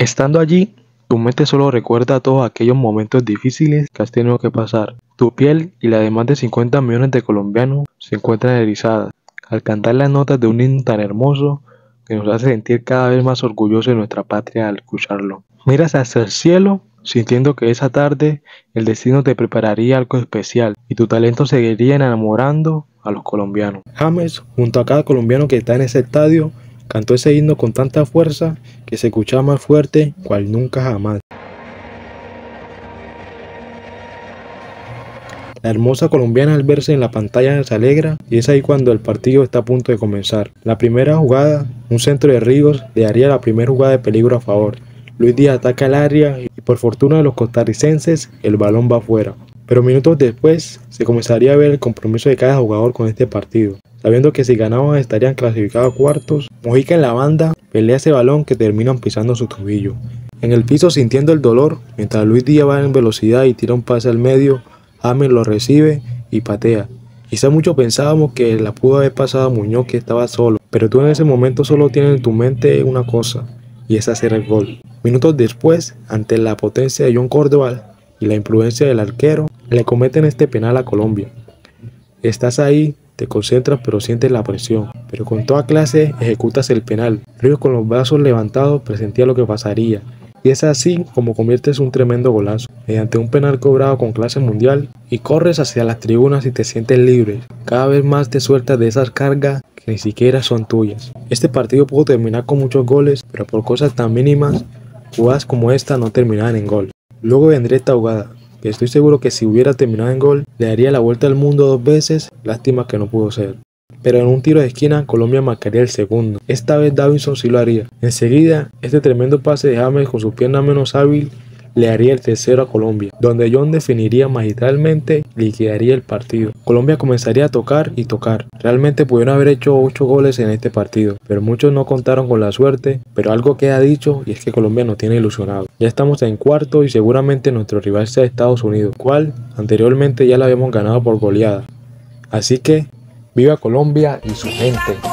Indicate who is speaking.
Speaker 1: Estando allí, tu mente solo recuerda todos aquellos momentos difíciles que has tenido que pasar. Tu piel y la de más de 50 millones de colombianos se encuentran erizadas al cantar las notas de un himno tan hermoso que nos hace sentir cada vez más orgullosos de nuestra patria al escucharlo. Miras hacia el cielo sintiendo que esa tarde el destino te prepararía algo especial y tu talento seguiría enamorando a los colombianos. James, junto a cada colombiano que está en ese estadio, cantó ese himno con tanta fuerza que se escuchaba más fuerte cual nunca jamás. La hermosa colombiana al verse en la pantalla se alegra y es ahí cuando el partido está a punto de comenzar. La primera jugada, un centro de Ríos, le daría la primera jugada de peligro a favor. Luis Díaz ataca el área y por fortuna de los costarricenses el balón va afuera. Pero minutos después se comenzaría a ver el compromiso de cada jugador con este partido. Sabiendo que si ganaban estarían clasificados a cuartos, Mojica en la banda pelea ese balón que terminan pisando su tobillo. En el piso sintiendo el dolor, mientras Luis Díaz va en velocidad y tira un pase al medio, James lo recibe y patea. Quizá muchos pensábamos que la pudo haber pasado a Muñoz que estaba solo, pero tú en ese momento solo tienes en tu mente una cosa, y es hacer el gol. Minutos después, ante la potencia de John Córdoba y la imprudencia del arquero, le cometen este penal a Colombia. Estás ahí, te concentras pero sientes la presión, pero con toda clase ejecutas el penal. Ríos con los brazos levantados presentía lo que pasaría, y es así como conviertes un tremendo golazo, mediante un penal cobrado con clase mundial, y corres hacia las tribunas y te sientes libre. Cada vez más te sueltas de esas cargas que ni siquiera son tuyas. Este partido pudo terminar con muchos goles, pero por cosas tan mínimas, jugadas como esta no terminaban en gol. Luego vendría esta jugada, que estoy seguro que si hubiera terminado en gol, le daría la vuelta al mundo dos veces, lástima que no pudo ser pero en un tiro de esquina Colombia marcaría el segundo. Esta vez Davinson sí lo haría. Enseguida, este tremendo pase de James con su pierna menos hábil le haría el tercero a Colombia, donde John definiría magistralmente y liquidaría el partido. Colombia comenzaría a tocar y tocar. Realmente pudieron haber hecho 8 goles en este partido, pero muchos no contaron con la suerte, pero algo queda dicho y es que Colombia no tiene ilusionado. Ya estamos en cuarto y seguramente nuestro rival sea Estados Unidos, cual anteriormente ya la habíamos ganado por goleada. Así que Viva Colombia y su gente.